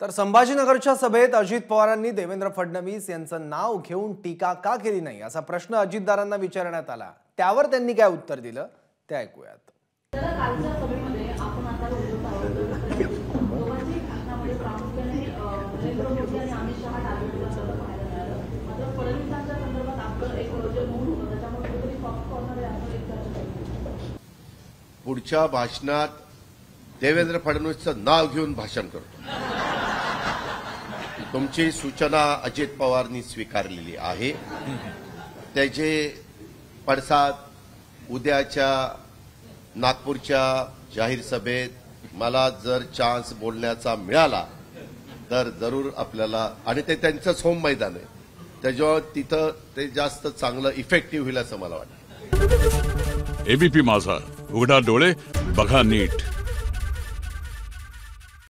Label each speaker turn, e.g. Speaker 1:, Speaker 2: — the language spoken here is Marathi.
Speaker 1: तर संभाजीनगरच्या सभेत अजित पवारांनी देवेंद्र फडणवीस यांचं नाव घेऊन टीका का केली नाही? असा प्रश्न अजितदारांना विचारण्यात आला. त्यावर त्यांनी काय उत्तर दिलं? ते ऐकूयात.
Speaker 2: पुढच्या भाषणात देवेंद्र फडणवीसचं नाव घेऊन भाषण करतो. तुमची सूचना अजित पवारनी स्वीकारलेली आहे. त्याचे पडसाद उद्याच्या नागपूरच्या जाहीर सभेत मला जर चान्स बोलण्याचा मिळाला तर जरूर आपल्याला आणि ते त्यांचंच होम मैदान आहे. त्याच्यावर तिथं ते जास्त चांगलं इफेक्टिव्ह होईल असं मला वाटतं.
Speaker 3: एबीपी माझा. उघडा डोळे बघा नीट.